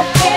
okay.